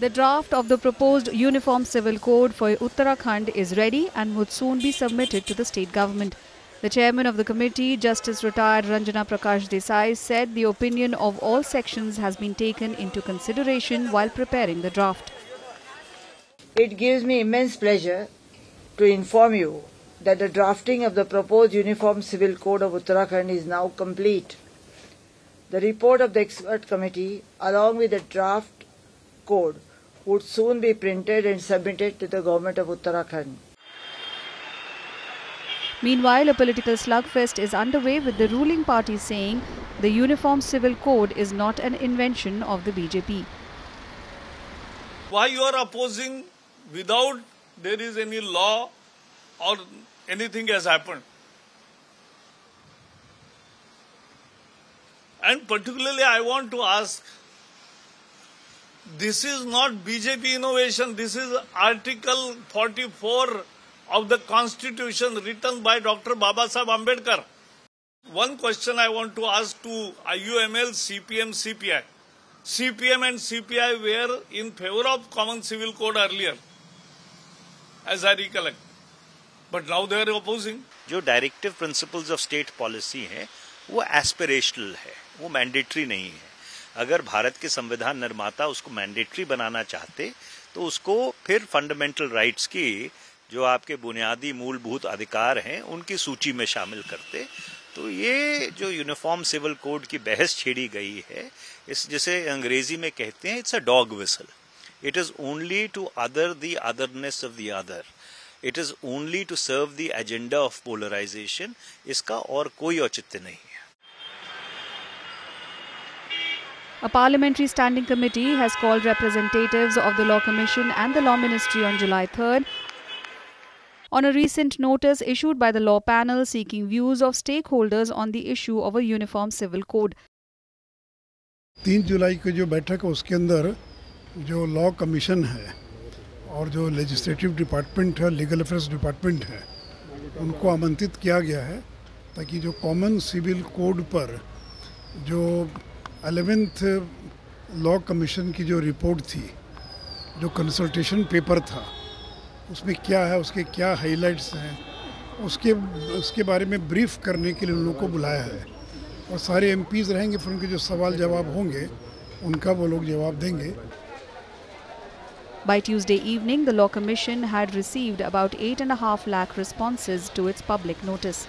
The draft of the proposed Uniform Civil Code for Uttarakhand is ready and would soon be submitted to the state government. The chairman of the committee, Justice retired Ranjana Prakash Desai, said the opinion of all sections has been taken into consideration while preparing the draft. It gives me immense pleasure to inform you that the drafting of the proposed Uniform Civil Code of Uttarakhand is now complete. The report of the expert committee, along with the draft code, would soon be printed and submitted to the government of Uttarakhand. Meanwhile, a political slugfest is underway with the ruling party saying the Uniform Civil Code is not an invention of the BJP. Why you are opposing without there is any law or anything has happened? And particularly I want to ask, this is not BJP innovation, this is Article 44 of the Constitution written by Dr. Baba Sahib Ambedkar. One question I want to ask to IUML, CPM, CPI. CPM and CPI were in favor of Common Civil Code earlier, as I recollect. But now they are opposing. जो directive principles of state policy हैं वो aspirational है वो mandatory नहीं है अगर भारत के संविधान निर्माता उसको मैंडेटरी बनाना चाहते तो उसको फिर फंडामेंटल राइट्स की जो आपके बुनियादी मूलभूत अधिकार हैं, उनकी सूची में शामिल करते। तो ये जो यूनिफॉर्म सिविल कोड की बहस छेड़ी गई है, इस जिसे अंग्रेज़ी में कहते हैं it's a dog whistle it is only to other the otherness of the other it is only to serve the agenda of polarisation इसका और कोई औचित्य नहीं है A parliamentary standing committee has called representatives of the Law Commission and the Law Ministry on July 3rd on a recent notice issued by the law panel seeking views of stakeholders on the issue of a uniform civil code. तीन जुलाई की जो बैठक है उसके अंदर जो law commission है और जो लेजिस्लेटिव डिपार्टमेंट है लीगल अफेयर्स डिपार्टमेंट है उनको आमंत्रित किया गया है ताकि जो कॉमन सिविल कोड पर जो एलेवेंथ लॉ कमीशन की जो रिपोर्ट थी जो कंसल्टेशन पेपर था उसमें क्या है उसके क्या हाइलाइट्स हैं उसके उसके बारे में ब्रीफ करने के लिए उन लोगों को बुलाया है और सारे एम रहेंगे फिर उनके जो सवाल जवाब होंगे उनका वो लोग जवाब देंगे By Tuesday evening, the Law Commission had received about 8.5 lakh responses to its public notice.